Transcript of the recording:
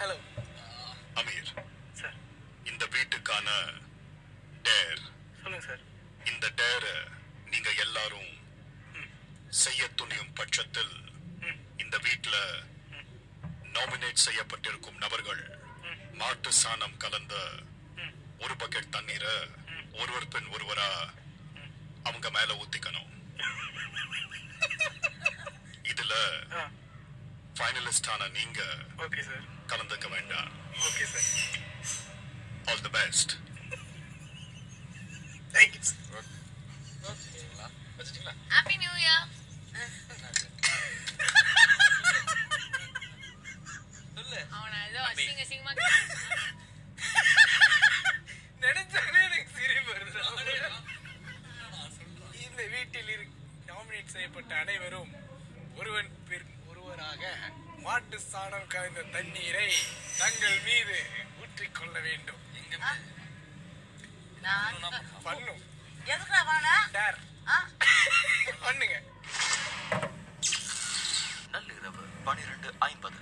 Hello Amir. Sir இந்த வீட்டுக்கான dare. சொல்லுங்க sir இந்த டேர நீங்க எல்லாரும் செய்ய துணியும் பட்சத்தில் இந்த வீட்ல நாமினேட் செய்யப்பட்டிருக்கும் நபர்கள் மாட்டு சாணம் கலந்த ஒரு பக்கெட் தண்ணீரை ஒருவர் பின் ஒருவரா அவங்க மேல ஊத்திக்கணும். ஃபைனலிஸ்டான நீங்க ஓகே சார். கலந்துக்க வேண்டாம். Okay sir. All the best sir வச்சுட்டீங்களா happy new year சொல்லு அவனை ஏதோ தம்பி. அசிங்க அசிங்கமா நினைச்சாலே எனக்கு சிரிப்பு வருது. இந்த வீட்டில் நாமினேட் செய்யப்பட்ட அனைவரும் மாட்டு சாணம் கலந்த தண்ணீரை தங்கள் மீது ஊற்றிக்கொள்ள வேண்டும். பண்ணும். பண்ணுங்க. நள்ளிரவு பனிரெண்டு ஐம்பது.